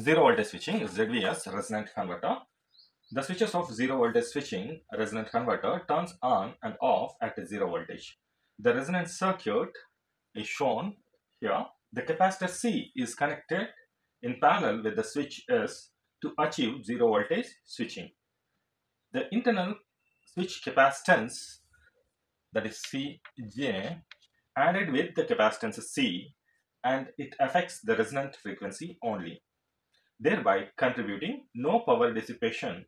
zero voltage switching ZVS resonant converter. The switches of zero voltage switching resonant converter turns on and off at zero voltage. The resonant circuit is shown here. The capacitor C is connected in parallel with the switch S to achieve zero voltage switching. The internal switch capacitance that is Cj added with the capacitance C and it affects the resonant frequency only, thereby contributing no power dissipation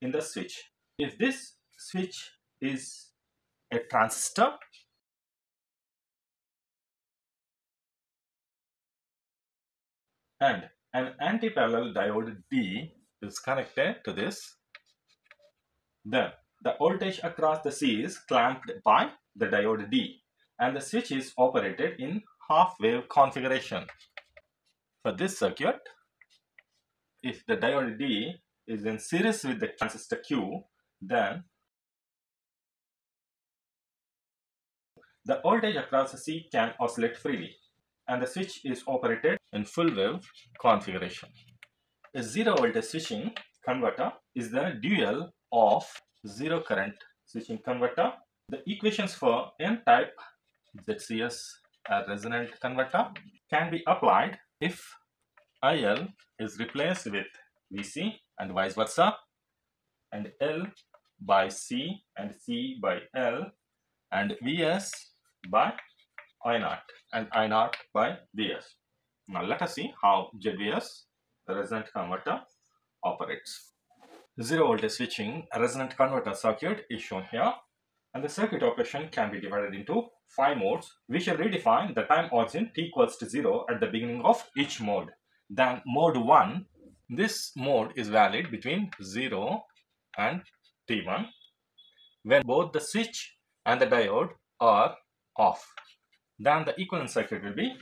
in the switch. If this switch is a transistor, and an anti-parallel diode D is connected to this, then the voltage across the C is clamped by the diode D and the switch is operated in half wave configuration. For this circuit, if the diode D is in series with the transistor Q, then the voltage across the C can oscillate freely and the switch is operated in full wave configuration. A zero voltage switching converter is the dual of zero current switching converter. The equations for n-type ZCS a resonant converter can be applied if IL is replaced with VC and vice versa and L by C and C by L and Vs by I0 and I0 by Vs. Now let us see how ZVS, the resonant converter, operates. Zero voltage switching resonant converter circuit is shown here and the circuit operation can be divided into five modes. We shall redefine the time origin t equals to 0 at the beginning of each mode. Then mode 1, this mode is valid between 0 and t1 when both the switch and the diode are off. Then the equivalent circuit will be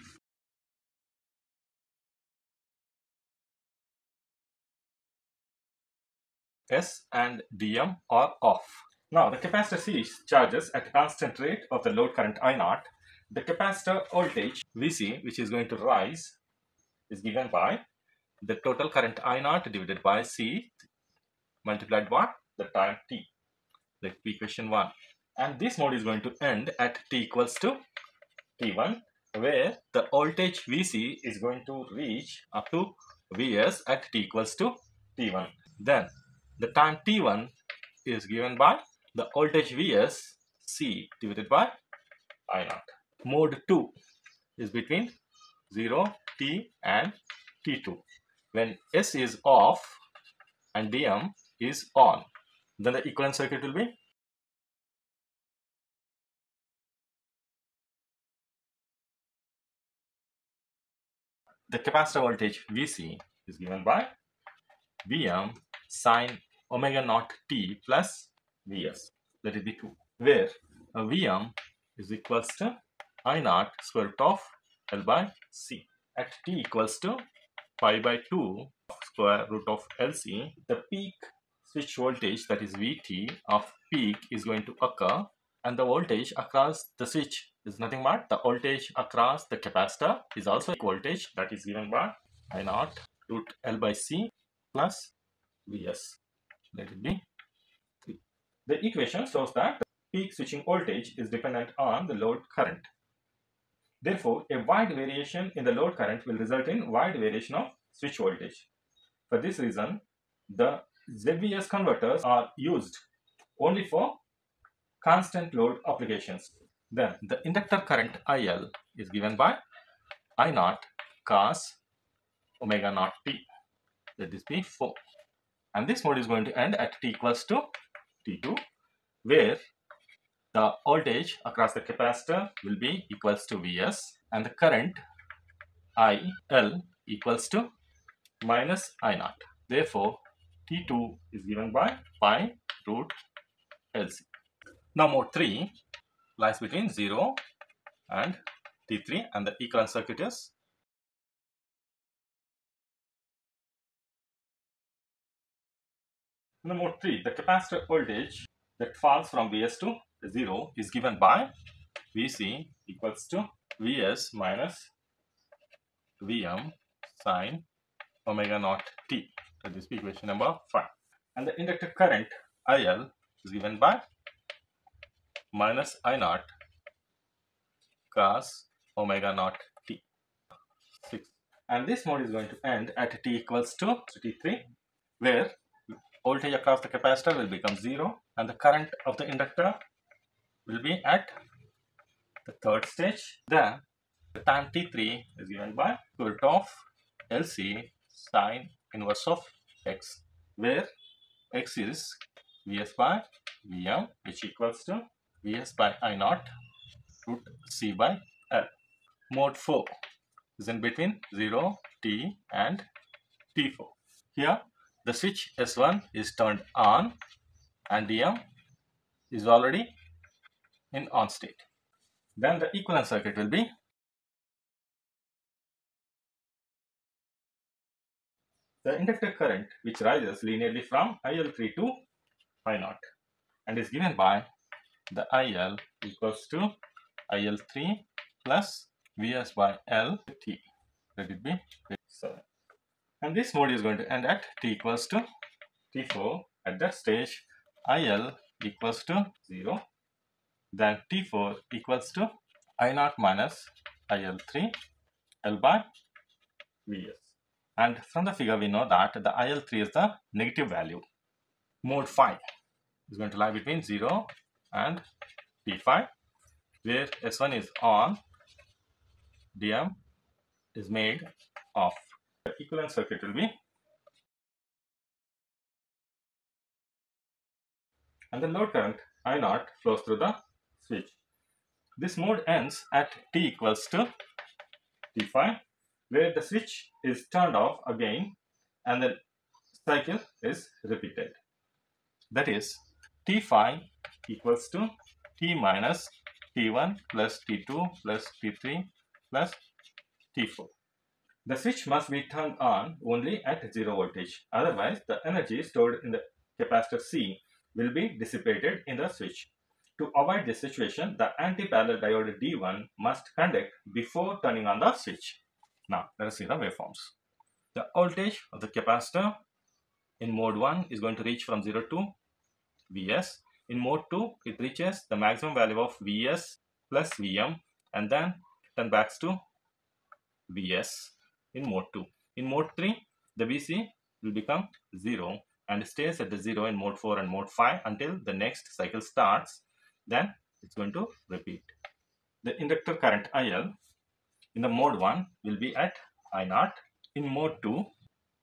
S and DM are off. Now the capacitor C charges at a constant rate of the load current I0. The capacitor voltage Vc which is going to rise is given by the total current I0 divided by C multiplied by the time t. Be equation 1. And this mode is going to end at t equals to t1 where the voltage Vc is going to reach up to Vs at t equals to t1. Then the time t1 is given by the voltage Vs C divided by I0. Mode 2 is between 0, T and T2. When S is off and DM is on, then the equivalent circuit will be the capacitor voltage Vc is given by Vm sine omega naught t plus Vs, That is it be 2, where Vm is equals to I naught square root of L by C. At t equals to pi by 2 square root of LC, the peak switch voltage that is Vt of peak is going to occur and the voltage across the switch is nothing but the voltage across the capacitor is also a voltage that is given by I naught root L by C plus Vs. Let it be 3. The equation shows that the peak switching voltage is dependent on the load current. Therefore, a wide variation in the load current will result in wide variation of switch voltage. For this reason, the ZVS converters are used only for constant load applications. Then the inductor current IL is given by I naught cos omega naught t. Let this be 4. And this mode is going to end at t equals to t2 where the voltage across the capacitor will be equals to Vs and the current IL equals to minus I naught. Therefore, T2 is given by pi root LC. Now mode 3 lies between 0 and T3 and the equivalent circuit is in the mode 3 the capacitor voltage that falls from Vs to 0 is given by Vc equals to Vs minus Vm sine omega naught t. That is equation number 5. And the inductor current IL is given by minus I naught cos omega naught t. 6. And this mode is going to end at t equals to t3 where voltage across the capacitor will become 0 and the current of the inductor will be at the third stage. Then the time t3 is given by root of LC sine inverse of x where x is Vs by Vm which equals to Vs by I naught root C by L. Mode 4 is in between 0, T and T4. Here the switch S1 is turned on and Dm is already in on state. Then the equivalent circuit will be the inductor current which rises linearly from IL3 to I0 and is given by the IL equals to IL3 plus Vs by L T. Let it be 7. And this mode is going to end at T equals to T4. At that stage, IL equals to 0. Then T4 equals to I0 minus IL3 L by Vs. And from the figure, we know that the IL3 is the negative value. Mode 5 is going to lie between 0 and T5, where S1 is on, DM is made off. The equivalent circuit will be and the load current I naught flows through the switch. This mode ends at T equals to T5 where the switch is turned off again and the cycle is repeated. That is T5 equals to T minus T1 plus T2 plus T3 plus T4. The switch must be turned on only at zero voltage. Otherwise, the energy stored in the capacitor C will be dissipated in the switch. To avoid this situation, the anti-parallel diode D1 must conduct before turning on the switch. Now, let us see the waveforms. The voltage of the capacitor in mode 1 is going to reach from 0 to Vs. In mode 2, it reaches the maximum value of Vs plus Vm and then turn back to Vs in mode 2. In mode 3, the Vc will become 0 and stays at the 0 in mode 4 and mode 5 until the next cycle starts. Then it's going to repeat. The inductor current IL in the mode 1 will be at I naught. In mode 2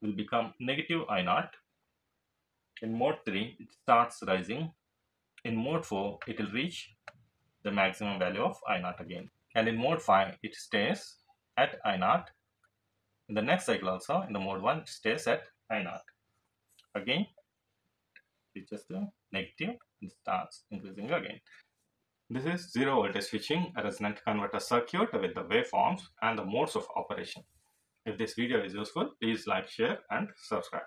will become negative I naught. In mode 3 it starts rising. In mode 4 it will reach the maximum value of I naught again. And in mode 5 it stays at I naught. In the next cycle also in the mode 1 it stays at I naught. Again reaches the negative starts increasing again. This is zero voltage switching a resonant converter circuit with the waveforms and the modes of operation. If this video is useful, please like, share and subscribe.